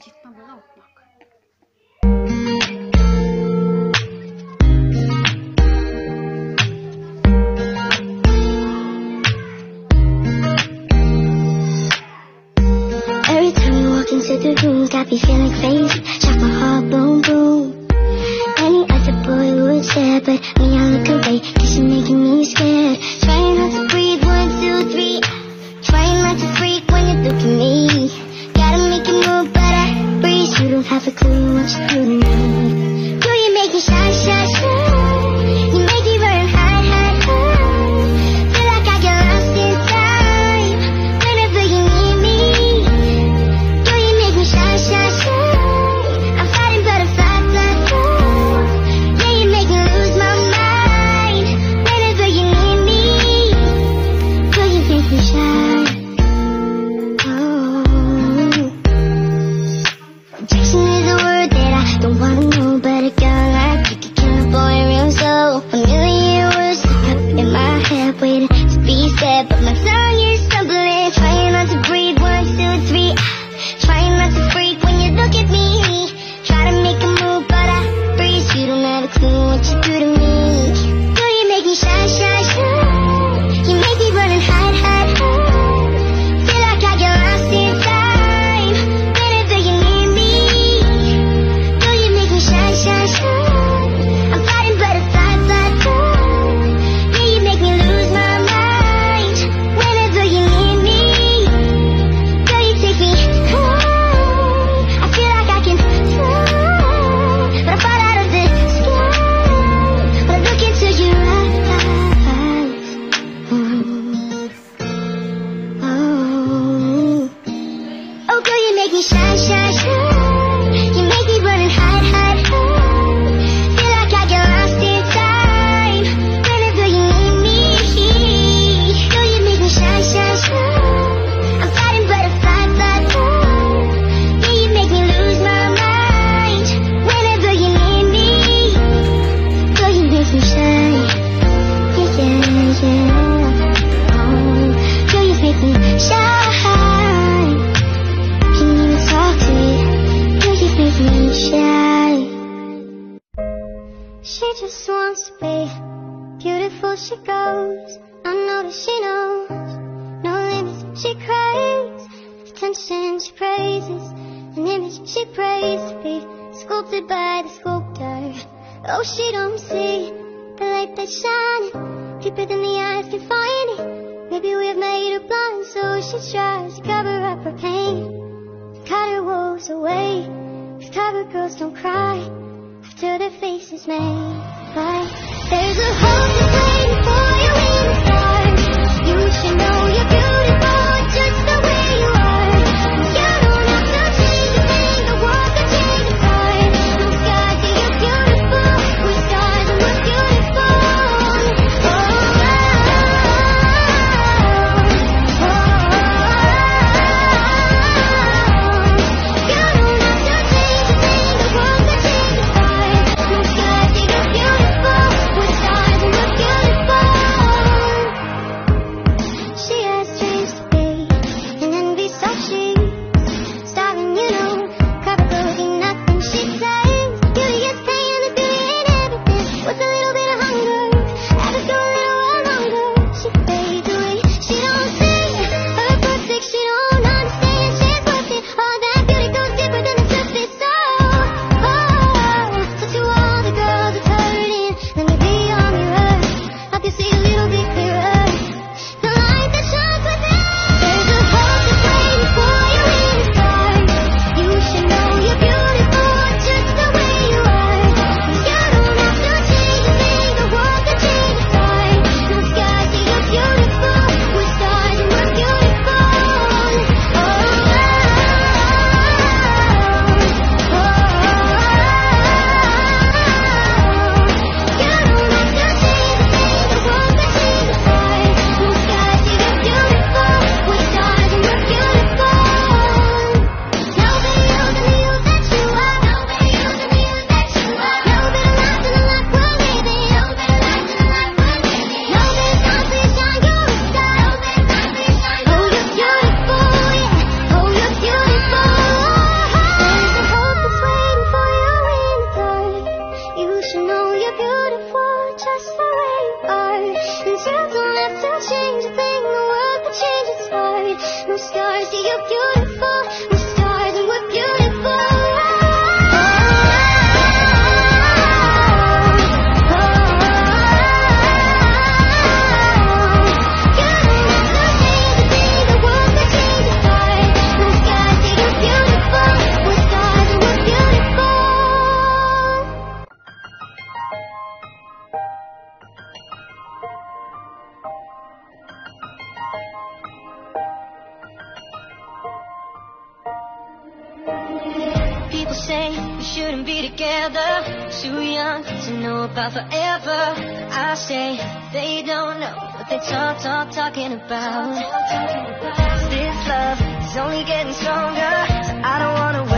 gitme bana okumak. swans way. Beautiful she goes, I know that she knows. No limits she craves, attention she praises. An image she prays to be sculpted by the sculptor. Oh, she don't see the light that's shining deeper than the eyes can find it. Maybe we've made her blind, so she tries to cover up her pain, cut her woes away. Cause tiger girls don't cry after their face is made. Bye. There's a hope waiting for No stars, you're beautiful. Say we shouldn't be together. Too young to know about forever. I say they don't know what they talk, talk, talking about. This love is only getting stronger, so I don't wanna wait.